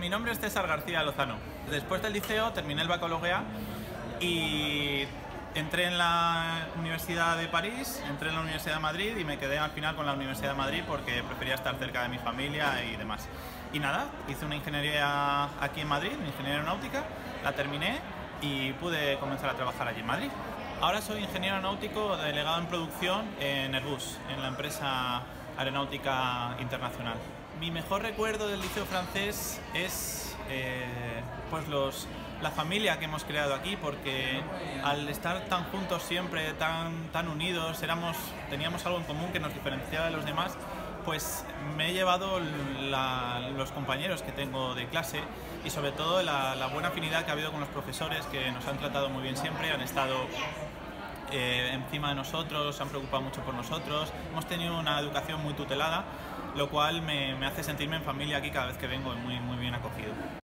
Mi nombre es César García Lozano. Después del liceo terminé el bacalaureat y entré en la Universidad de París, entré en la Universidad de Madrid y me quedé al final con la Universidad de Madrid porque prefería estar cerca de mi familia y demás. Y nada, hice una ingeniería aquí en Madrid, una ingeniería aeronáutica, la terminé y pude comenzar a trabajar allí en Madrid. Ahora soy ingeniero aeronáutico delegado en producción en Airbus, en la empresa aeronáutica internacional. Mi mejor recuerdo del liceo francés es eh, pues los, la familia que hemos creado aquí, porque al estar tan juntos siempre, tan, tan unidos, éramos, teníamos algo en común que nos diferenciaba de los demás, pues me he llevado los compañeros que tengo de clase y sobre todo la, la buena afinidad que ha habido con los profesores que nos han tratado muy bien siempre, han estado eh, encima de nosotros, se han preocupado mucho por nosotros, hemos tenido una educación muy tutelada, lo cual me, hace sentirme en familia aquí cada vez que vengo muy, muy bien acogido.